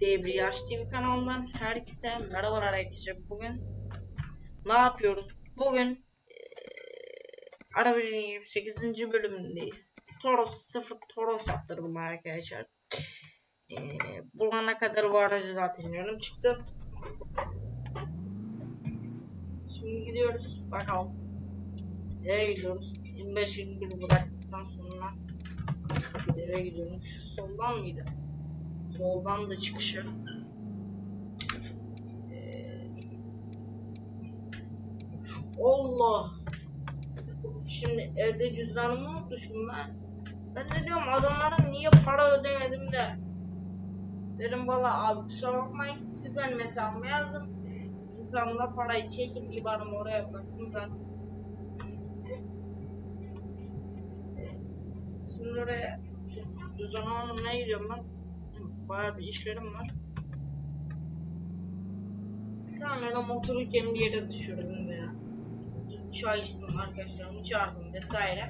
Debriyaj TV kanalından herkese merhabalar arkadaşlar. Bugün ne yapıyoruz? Bugün eee Arabi'nin 28. bölümündeyiz. Toros 0 Toros yaptırdım arkadaşlar. Eee bulana kadar bu aracı zaten yorum çıktı. Şimdi gidiyoruz. Bakalım. Nereye gidiyoruz? 25-21 bıraktıktan sonra nereye gidiyoruz? Soldan mıydı? Soldan da çıkışı. Ee, Allah. Şimdi evde cüzdanımı unutmuşum ben. Ben de diyorum adamlara niye para ödemedim de. Dedim valla abi kusura bakmayın siz benim hesabıma yazın. İnsanla parayı çekin ibarımı oraya bıraktım zaten. Şimdi oraya cüzdanı almaya gidiyorum ben. Bayağı bir işlerim var. Sonra da motoru kendi yere düşürdüm ya. Çay içtim arkadaşlarımı çağırdım vesaire.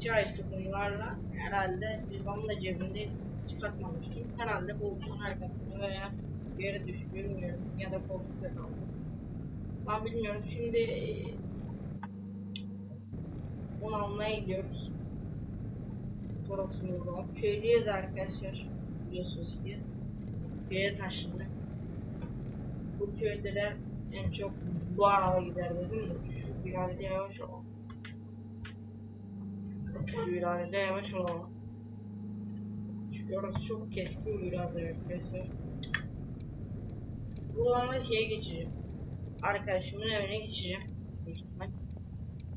Çay içtik bunlarla. Herhalde cüzdanım da cebimde çıkartmamıştım. Herhalde koltuğun arkasında veya yere düştü bilmiyorum. Ya da koltukta kaldı. Tam bilmiyorum. Şimdi onu almaya gidiyoruz. Torosumuz var. Köydeyiz arkadaşlar. Biliyorsunuz ki. Köye taşındık. Bu köydeler en çok bu araba gider dedim de şu virajda yavaş olalım. Şu virajda yavaş olalım. Çünkü orası çok keskin viraj arkadaşlar. Buradan da şeye geçeceğim. Arkadaşımın evine geçeceğim.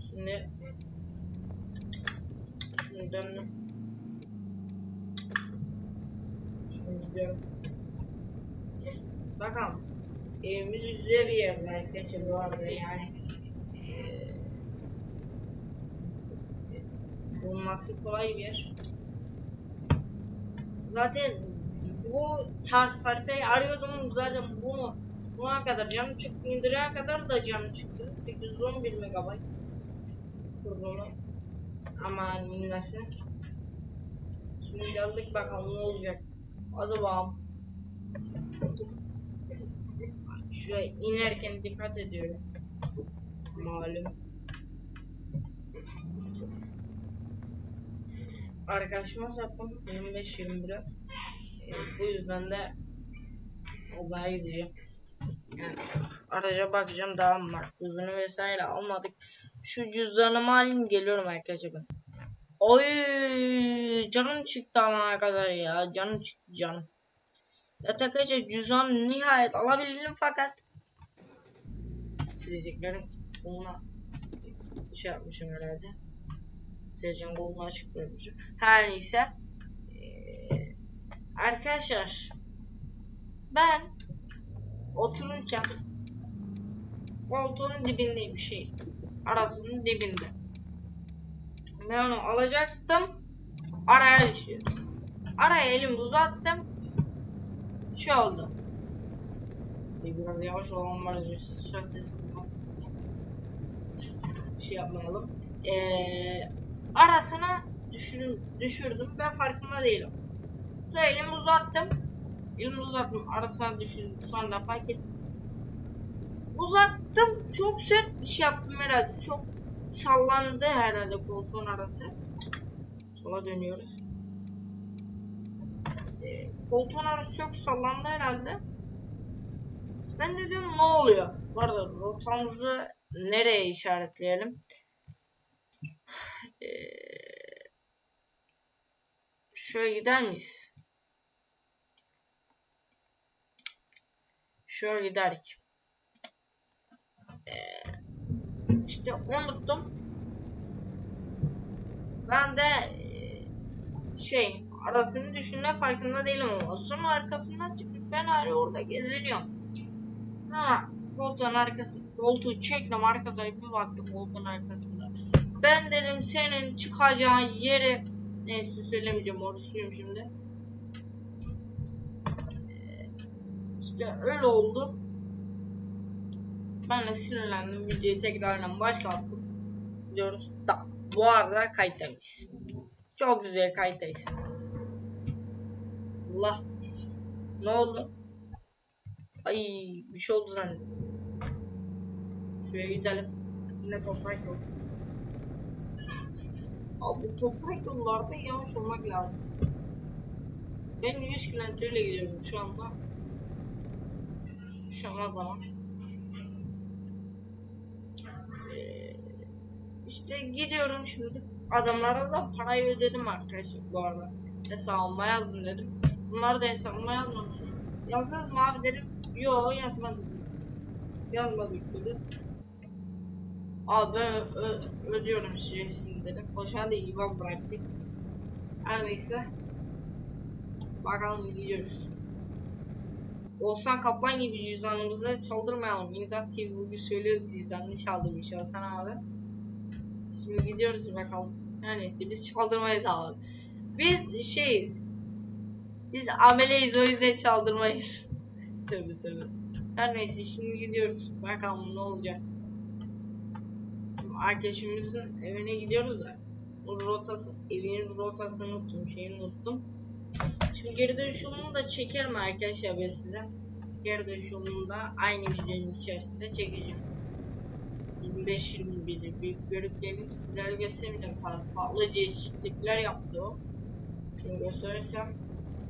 Şimdi Şimdi döndüm. Bakalım. Evimiz güzel bir yer arkadaşlar bu arada yani. Eee, bulması kolay bir yer. Zaten bu tarz haritayı arıyordum zaten bunu buna kadar canım çıktı indirene kadar da canım çıktı 811 MB kurduğunu aman nasıl şimdi geldik bakalım ne olacak bakalım şuraya inerken dikkat ediyorum. Malum. Arkadaşıma sattım. 25-21'e ee, bu yüzden de odaya gideceğim. Yani araca bakacağım daha mı var? Hızını vesaire almadık. Şu cüzdanımı alayım geliyorum arkadaşlar oy canım çıktı ama kadar ya. Canım çıktı canım. Arkadaşlar cüzdan nihayet alabildim fakat sileceklerim koluna şey yapmışım herhalde. Sileceğim kolunu açık bırakmışım her neyse ee, arkadaşlar ben otururken koltuğun dibindeyim şey arasının dibinde ben onu alacaktım. Araya düştü araya elimi uzattım. Şey oldu. Biraz yavaş olan var şey yapmayalım. Ee, arasına düşün, düşürdüm. Ben farkında değilim. Sonra elimi uzattım. Elimi uzattım. Arasına düşürdüm sonra fark ettim. Uzattım. Çok sert iş yaptım herhalde. Çok sallandı herhalde koltuğun arası. Sola dönüyoruz. E, koltuğun arası çok sallandı herhalde. Ben de diyorum ne oluyor? Bu arada rotamızı nereye işaretleyelim? E, şöyle gider miyiz? Şöyle giderdik ee, işte unuttum. Ben de e, şey arasını düşünme farkında değilim sonra arkasından çıkıp ben hala orada geziniyorum. Ha koltuğun arkası koltuğu çektim arkasına bir baktım koltuğun arkasında. Ben dedim senin çıkacağın yeri neyse söylemeyeceğim oruçluyum şimdi. Ee, işte öyle oldu. Ben de sinirlendim. Videoyu tekrardan başlattım. Diyoruz. Da. Bu arada kayıttaymış. Çok güzel kayıttayız. Allah. Ne oldu? Ay bir şey oldu zannettim. Şuraya gidelim. Yine toprak yok. Abi toprak yollarda yavaş olmak lazım. Ben 100 kilometreyle gidiyorum şu anda. Şu an zaman. Ee, işte gidiyorum şimdi. Adamlara da parayı ödedim arkadaşlar bu arada. Hesabıma yazdım dedim. Bunlar da hesabıma yazmamış. Yazdınız mı abi dedim. Yo yazmadık. Yazmadık dedi. Abi ödüyorum size şimdi dedim. Boşuna da IBAN bıraktık. Her neyse. Bakalım gidiyoruz. Olsan Kaplan gibi cüzdanımızı çaldırmayalım. İmdat TV bugün söylüyor cüzdanını çaldırmış Olsan abi. Şimdi gidiyoruz bakalım. Her neyse biz çaldırmayız abi. Biz şeyiz. Biz ameleyiz o yüzden çaldırmayız. tabi tabi. Her neyse şimdi gidiyoruz. Bakalım ne olacak. Arkadaşımızın evine gidiyoruz da. Rotası, evin rotasını unuttum, şeyini unuttum. Şimdi geri dönüş yolunu da çekerim arkadaşlar ben size. Geri dönüş yolunu da aynı videonun içerisinde çekeceğim. 25-21'de bir görüp gelip sizlere göstermeyeceğim. Tabii farklı değişiklikler yaptı o. Şimdi gösterirsem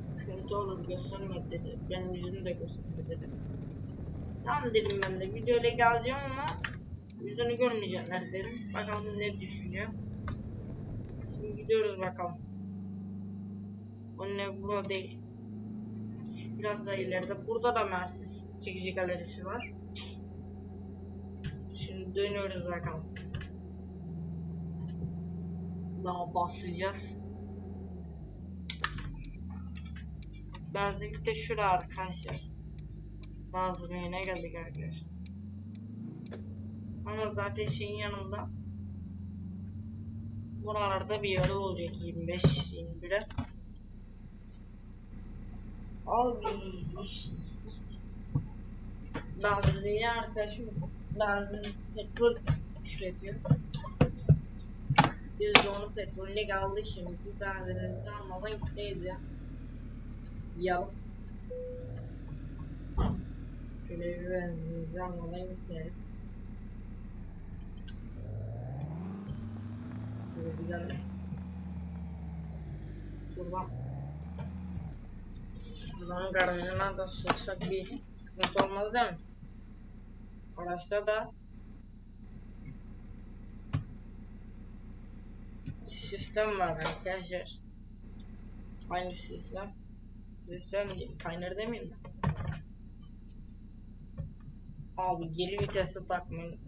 sıkıntı olur gösterme dedi. Benim yüzümü de gösterme dedi. Tamam dedim ben de videoyla geleceğim ama yüzünü görmeyecekler dedim. Bakalım ne düşünüyor. Şimdi gidiyoruz bakalım. O ne bura değil. Biraz daha ileride. Burada da Mercedes çekici galerisi var. Dönüyoruz bakalım. Daha basacağız. Benzinlik de şurada arkadaşlar. Malzemeye geldik arkadaşlar. Ama zaten şeyin yanında buralarda bir yarı olacak 25 21'e. Abi benzinliğe arkadaşım benzin petrol üretiyor. Biz de onu petrolüne geldik şimdi benzinimizi almadan gitmeyiz ya. Yalıp Şöyle bir benzinimizi almadan gitmeyelim. Şöyle gidelim. Şuradan Şuradan garajına da soksak bir sıkıntı olmaz değil mi? Araçta da sistem var arkadaşlar. Aynı sistem. Sistem değil. Pioneer demeyeyim mi? Abi geri vitesi takmayı.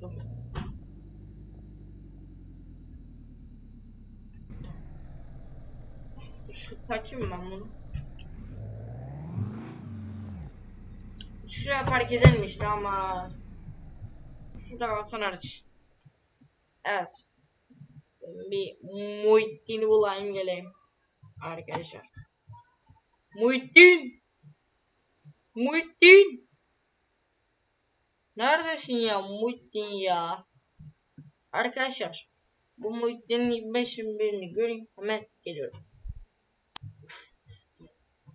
Şu takayım ben bunu. Şuraya park edelim işte ama Şurada kalsın araç. Evet. Bir Muhittin'i bulayım geleyim. Arkadaşlar. Muhittin! Muhittin! Neredesin ya Muhittin ya? Arkadaşlar. Bu Muhittin'in 25 birini göreyim. Hemen geliyorum.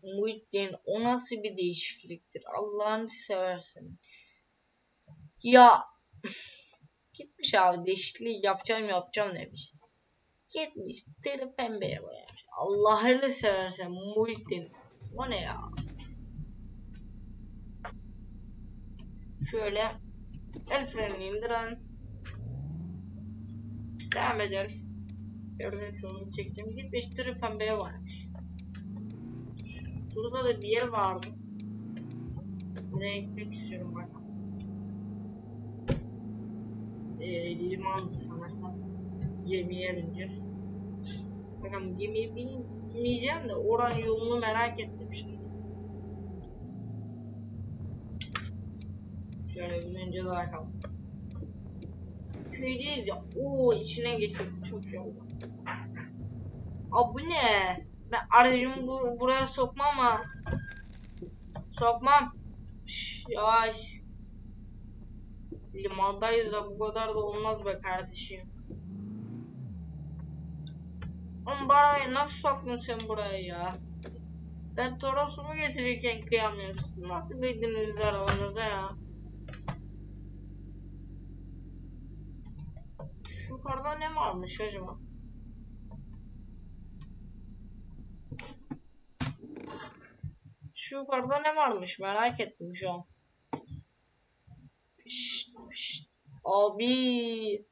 Muhittin o nasıl bir değişikliktir? Allah'ını seversen. Ya gitmiş abi değişikliği yapacağım yapacağım demiş. Gitmiş teri pembeye boyamış. Allah'ını seversen Muhittin. O ne ya? Şöyle el frenini indiren devam ederiz. Gördüğünüz şunu çekeceğim. Gitmiş teri pembeye boyamış. Şurada da bir yer vardı. Buraya gitmek istiyorum bak. Ee, limandı sanırsam. Gemiye bineceğiz. Bakalım gemiye binmeyeceğim de oranın yolunu merak ettim şimdi. Şöyle binince de bakalım. Köydeyiz ya. Oo içine geçtik. Çok iyi oldu. Aa bu ne? Ben aracımı bu, buraya sokmam ama. Sokmam. Şş, yavaş. Limandayız da bu kadar da olmaz be kardeşim. Oğlum arabayı nasıl soktun sen buraya ya? Ben Toros'umu getirirken kıyamıyorum. Siz nasıl girdiniz arabanıza ya? Şu yukarıda ne varmış acaba? Şu yukarıda ne varmış merak ettim şu an. Abi.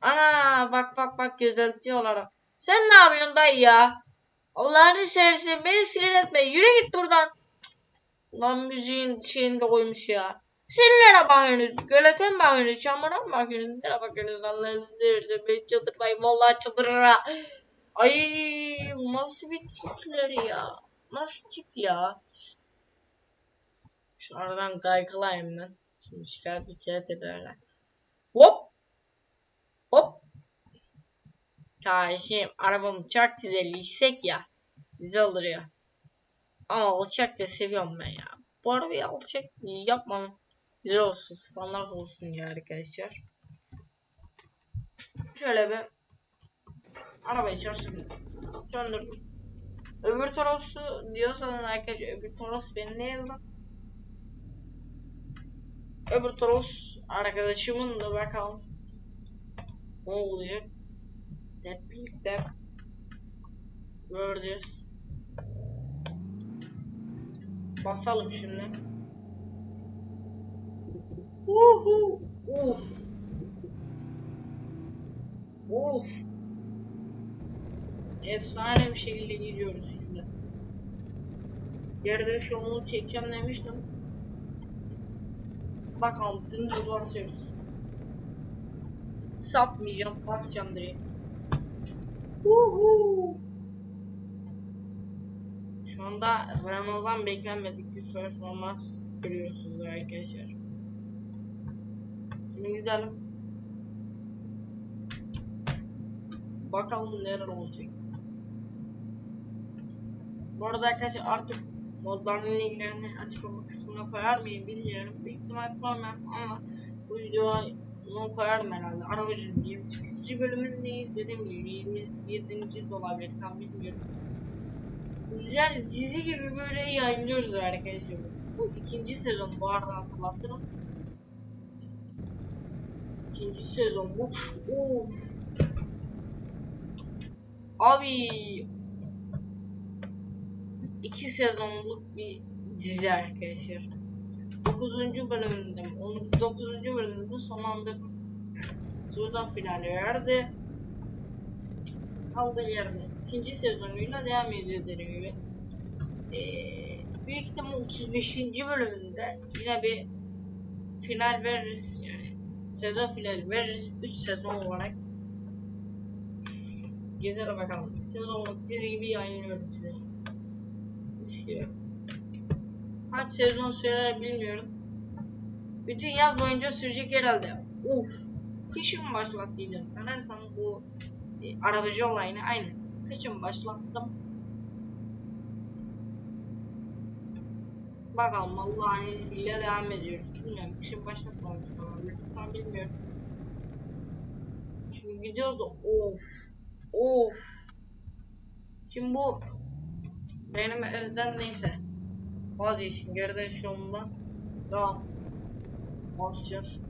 Ana bak bak bak gözeltiyorlar. Sen ne yapıyorsun dayı ya? Allah'ını seversen beni sinir etme. Yürü git buradan. Lan müziğin şeyini de koymuş ya. Siz nereye bakıyorsunuz? Gölete mi bakıyorsunuz? Çamura mı bakıyorsunuz? Nereye bakıyorsunuz? Allah'ını seversen beni çıldırtmayın. Vallahi çıldırır ha. Ay nasıl bir tipler ya. Nasıl tip ya? Şu aradan kaykılayım ben. Şimdi kere ederler. Hop. Hop. Kardeşim arabam çok güzel yüksek ya. Güzel duruyor. Ama alçak da seviyorum ben ya. Bu arabayı alçak yapmam. Güzel olsun. Standart olsun ya arkadaşlar. Şöyle bir arabayı çalıştırdım. Söndürdüm. Öbür Toros'u diyorsanız arkadaşlar öbür Toros benim değil lan. Öbür Toros arkadaşımın da bakalım. Ne olacak? Hep birlikte göreceğiz. Basalım şimdi. Uhu. Uf. Uf. Efsane bir şekilde gidiyoruz şimdi. Geride yolunu çekeceğim demiştim. Bakalım dümdüz basıyoruz. Sapmayacağım, basacağım direkt. Uhu. Şu anda Renault'dan beklenmedik bir performans görüyorsunuz arkadaşlar. Şimdi gidelim. Bakalım neler olacak. Bu arada arkadaşlar artık modlarla ilgilerini açıklama kısmına koyar mıyım bilmiyorum. Büyük ihtimal koymam ama bu videoyu koyarım herhalde. Arabacının 28. bölümündeyiz dediğim gibi 27. de olabilir tam bilmiyorum. Yani dizi gibi böyle yayınlıyoruz arkadaşlar. Bu ikinci sezon bu arada hatırlatırım. İkinci sezon bu. Uf. Abi iki sezonluk bir dizi arkadaşlar. 9. bölümünde 9. bölümünde sonlandırdım. Sudan finali verdi. Kaldığı yerde ikinci sezonuyla devam ediyor dediğim gibi. Ee, büyük ihtimal 35. bölümünde yine bir final veririz yani sezon finali veririz 3 sezon olarak Gezer bakalım. Sezonluk dizi gibi yayınlıyorum size. İstiyorum. Kaç sezon sürer bilmiyorum. Bütün yaz boyunca sürecek herhalde. Uf. Kışın başlattıydım. Sanırsam bu e, arabacı olayını aynı. Kışın başlattım. Bakalım Allah'ın izniyle devam ediyoruz. Bilmiyorum. Kışın başlatmamıştım olabilir. Tam bilmiyorum. Şimdi gidiyoruz of. Of. Şimdi bu benim evden neyse. Vazgeçin geride yolundan devam. Basacağız.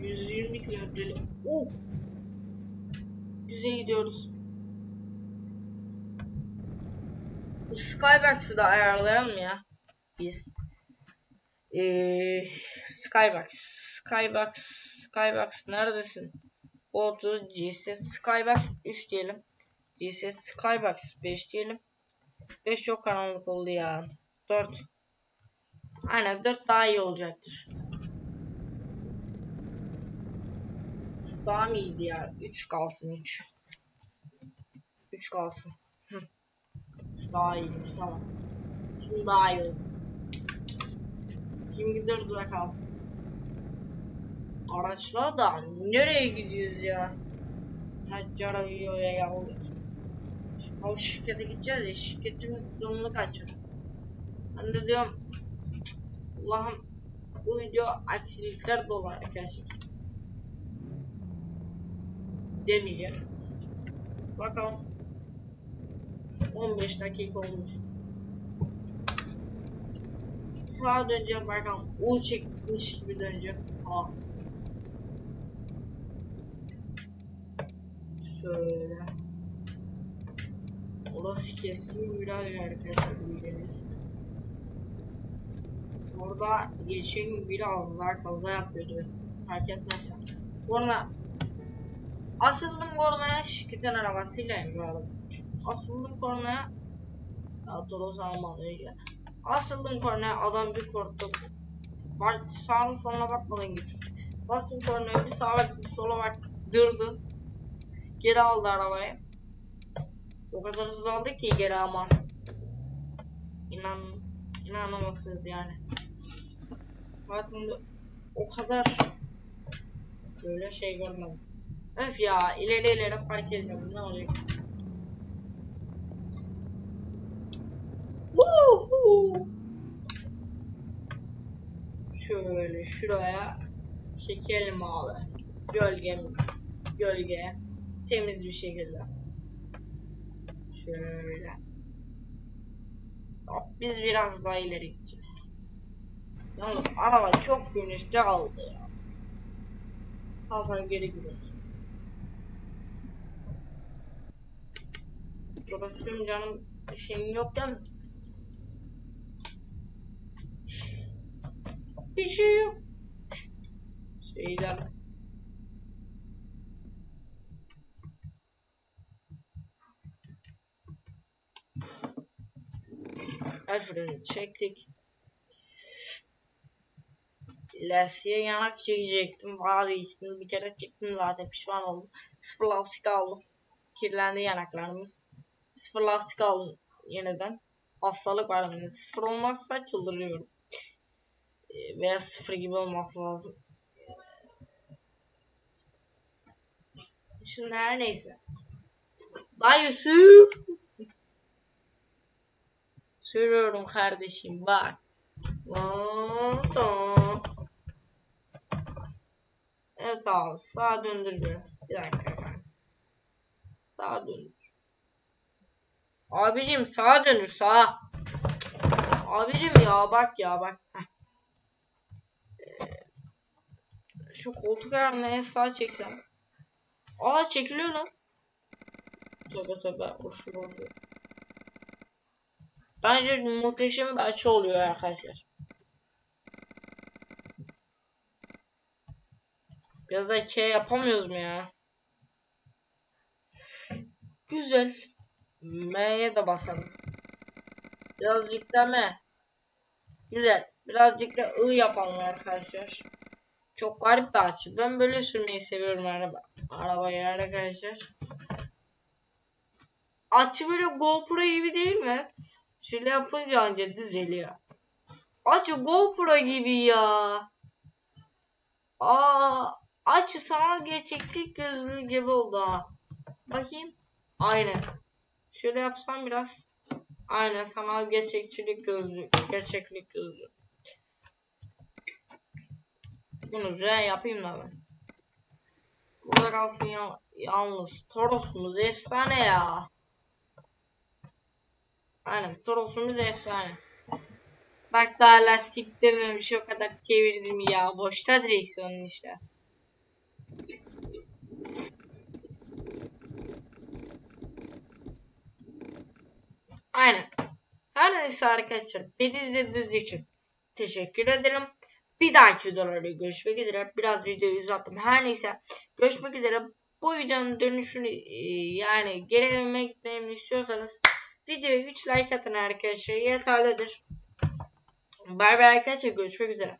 120 kilometreli. Of. Güzel gidiyoruz. Bu Skybox'ı da ayarlayalım ya. Biz. Ee, Skybox. Skybox. Skybox neredesin? Oldu. GSS Skybox 3 diyelim. GSS Skybox 5 diyelim. 5 çok karanlık oldu ya. 4. Aynen 4 daha iyi olacaktır. Şu daha mı iyiydi ya? 3 kalsın 3. 3 kalsın. Şu daha iyiymiş tamam. Şimdi daha iyi oldu. Şimdi gidiyoruz bakalım. Araçlar da nereye gidiyoruz ya? Haccara videoya geldik. O şirkete gideceğiz ya şirketin yolunu kaçır. Ben de diyorum Allah'ım bu video aksilikler dolu arkadaşlar. Demeyeceğim. Bakalım. 15 dakika olmuş. Sağa döneceğim bakalım. U çekmiş gibi döneceğim. Sağa. Şöyle. Orası keskin biraz arkadaşlar bildiğiniz. Orada geçen biraz daha kaza yapıyordu. Fark etmezsen. Sonra asıldım kornaya şirketin arabasıyla bu Asıldım kornaya daha Toros almadan önce. Asıldım kornaya adam bir korktu. Var sağına soluna bakmadan geçiyor. Bastım kornaya bir sağa bak bir sola bak durdu. Geri aldı arabayı. O kadar hızlı aldı ki geri ama. İnan inanamazsınız yani. Hayatımda o kadar böyle şey görmedim. Öf ya ileri ileri park edeceğim ne oluyor? Şöyle şuraya çekelim abi. Gölge gölge temiz bir şekilde. Şöyle. Hop, biz biraz daha ileri gideceğiz. Yalnız araba çok güneşte aldı ya. Kalkan geri gidelim. Dolaşıyorum canım şeyim yok değil mi? Bir şey yok. Şeyden. El freni çektik. Lastiğe yanak çekecektim. Vazgeçtim. Bir kere çektim zaten pişman oldum. Sıfır lastik aldım. Kirlendi yanaklarımız. Sıfır lastik aldım yeniden. Hastalık var benim. Sıfır olmazsa çıldırıyorum. Ee, veya sıfır gibi olması lazım. Şimdi her neyse. Bay Yusuf. Sürüyorum kardeşim bak. Evet abi sağa döndür biraz. Bir dakika efendim. Sağa döndür. Abicim sağa dönür sağa. Abicim ya bak ya bak. Ee, şu koltuk ayarını sağa çeksem. Aa çekiliyor lan. Tövbe tövbe. Hoşu hoşu. Bence muhteşem bir açı oluyor arkadaşlar. Biraz da K yapamıyoruz mu ya? Güzel. M'ye de basalım. Birazcık da M. Güzel. Birazcık da I yapalım arkadaşlar. Çok garip bir açı. Ben böyle sürmeyi seviyorum araba. Arabayı arkadaşlar. Açı böyle GoPro gibi değil mi? Şöyle yapınca anca düzeliyor. Açı GoPro gibi ya. Aa, açı sanal gerçeklik gözlüğü gibi oldu ha. Bakayım. Aynen. Şöyle yapsam biraz. Aynen sanal gerçekçilik gözlüğü. Gerçeklik gözlüğü. Bunu güzel yapayım da ben. Burada kalsın ya, yalnız. Toros'umuz efsane ya. Aynen Toros'umuz efsane. Bak daha lastik dememiş o kadar çevirdim ya. Boşta direksiyonun işte. Aynen. Her neyse arkadaşlar beni izlediğiniz için teşekkür ederim. Bir dahaki videolarda görüşmek üzere. Biraz videoyu uzattım. Her neyse görüşmek üzere. Bu videonun dönüşünü yani geri gitmemi istiyorsanız videoya 3 like atın arkadaşlar. Yeterlidir. Bay bay arkadaşlar görüşmek üzere.